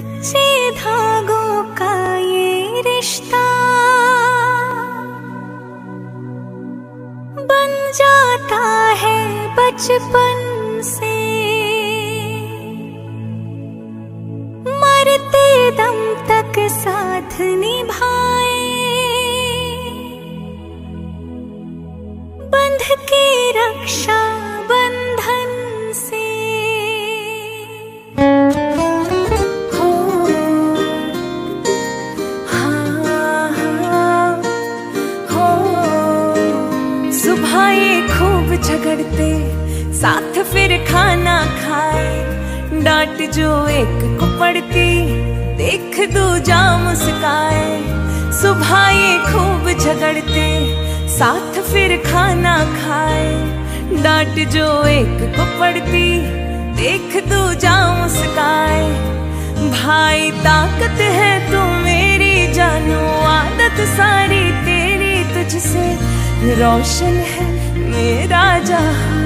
कच्चे धागों का ये रिश्ता बन जाता है बचपन से। मरते दम तक साथ निभाए। बंध के रक्षा साथ फिर खाना खाए। डांट जो एक को पड़ती, देख दूजा मुस्काए। सुबह ये खूब झगड़ते, साथ फिर खाना खाए। डांट जो एक को पड़ती, देख दूजा मुस्काए। भाई, ताकत है तू मेरी जानू, आदत सारी तेरी तुझसे। रोशन है मेरा जहाँ।